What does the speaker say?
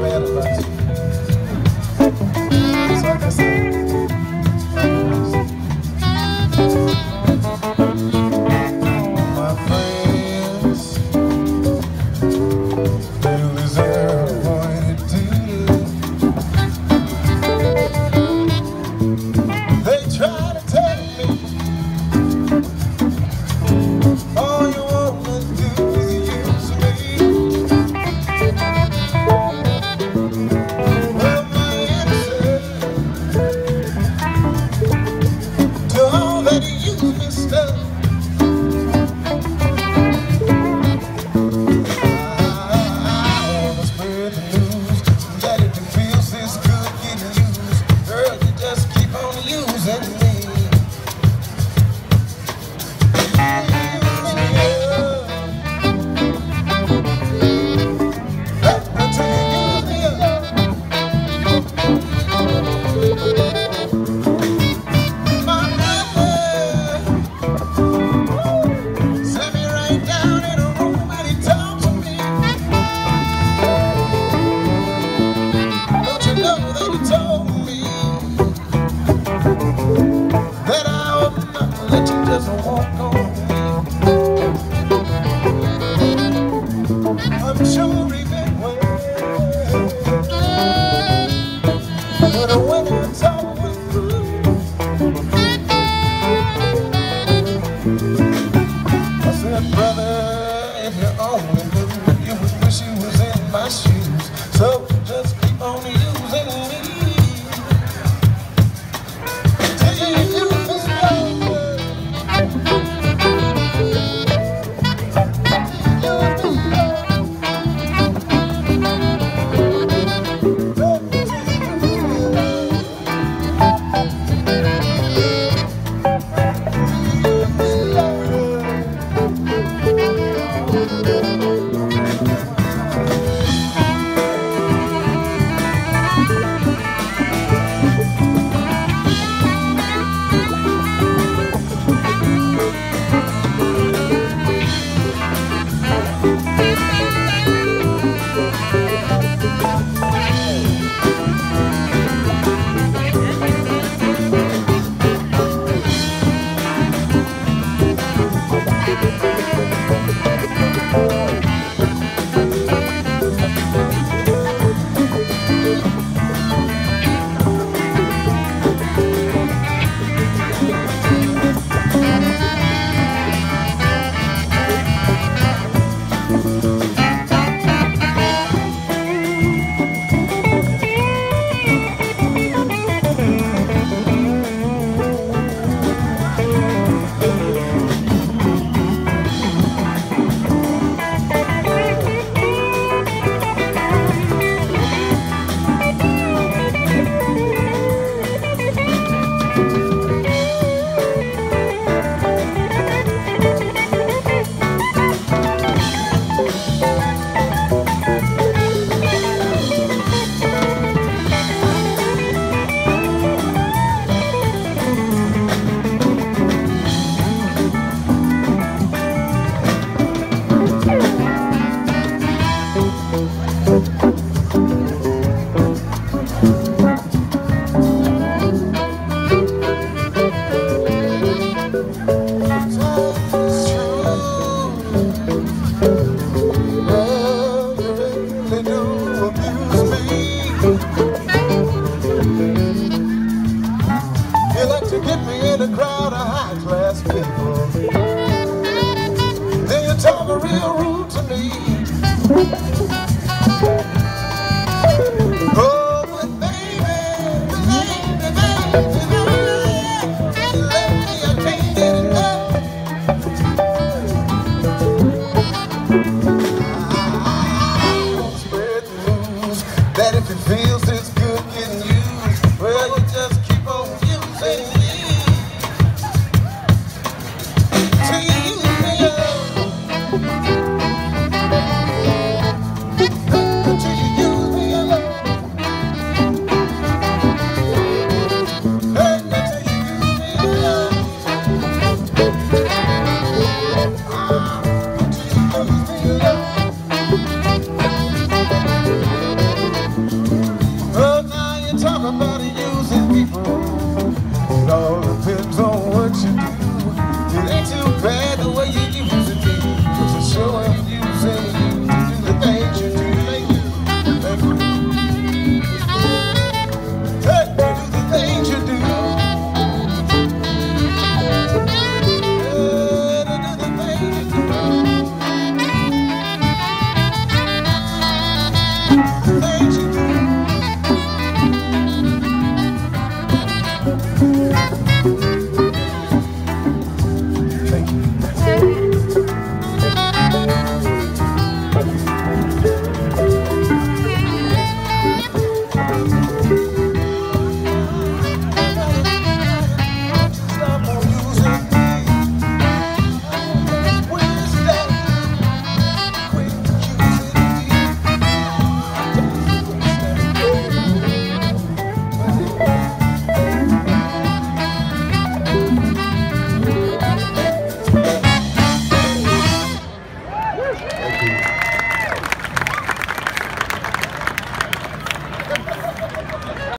menos. better than